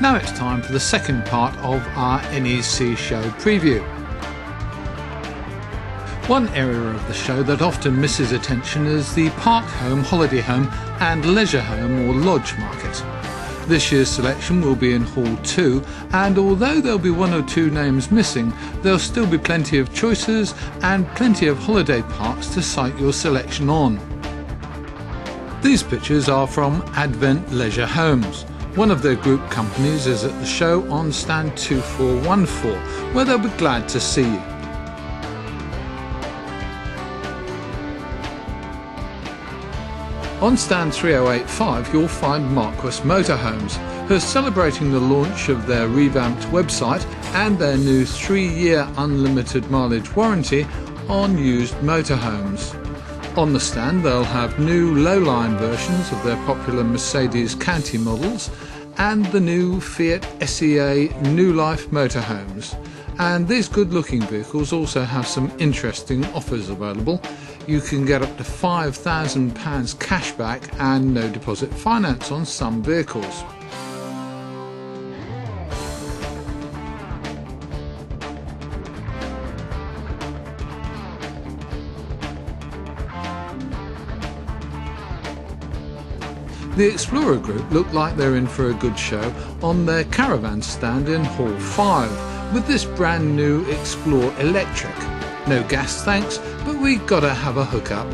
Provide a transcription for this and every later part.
Now it's time for the second part of our NEC show preview. One area of the show that often misses attention is the park home, holiday home and leisure home or lodge market. This year's selection will be in Hall 2 and although there'll be one or two names missing, there'll still be plenty of choices and plenty of holiday parks to site your selection on. These pictures are from Advent Leisure Homes. One of their group companies is at the show on stand 2414, where they'll be glad to see you. On stand 3085 you'll find Marquis Motorhomes, who are celebrating the launch of their revamped website and their new three-year unlimited mileage warranty on used motorhomes. On the stand, they'll have new low-line versions of their popular Mercedes County models and the new Fiat SEA New Life motorhomes. And these good-looking vehicles also have some interesting offers available. You can get up to £5,000 cash back and no deposit finance on some vehicles. The Explorer Group look like they're in for a good show on their caravan stand in Hall 5 with this brand new Explore Electric. No gas thanks, but we gotta have a hookup.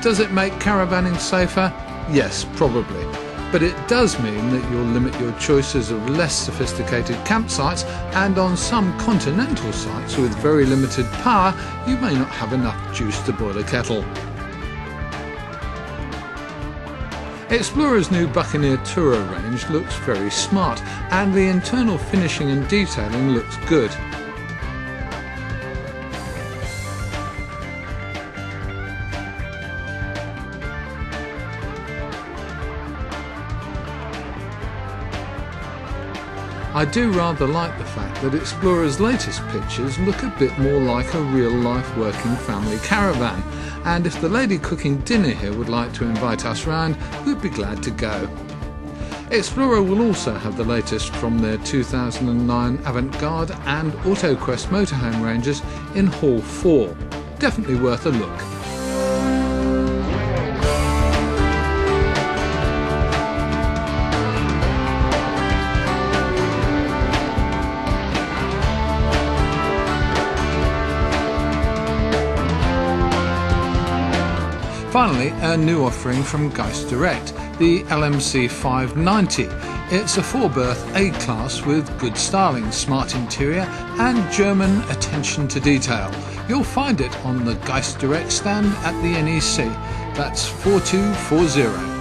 Does it make caravanning safer? Yes, probably. But it does mean that you'll limit your choices of less sophisticated campsites and on some continental sites with very limited power you may not have enough juice to boil a kettle. Explorer's new Buccaneer Tourer range looks very smart and the internal finishing and detailing looks good. I do rather like the fact that Explorer's latest pictures look a bit more like a real life working family caravan and if the lady cooking dinner here would like to invite us round we'd be glad to go. Explorer will also have the latest from their 2009 Avantgarde and AutoQuest motorhome ranges in Hall 4. Definitely worth a look. Finally, a new offering from Geist Direct, the LMC 590. It's a four-berth A-class with good styling, smart interior and German attention to detail. You'll find it on the Geist Direct stand at the NEC. That's 4240.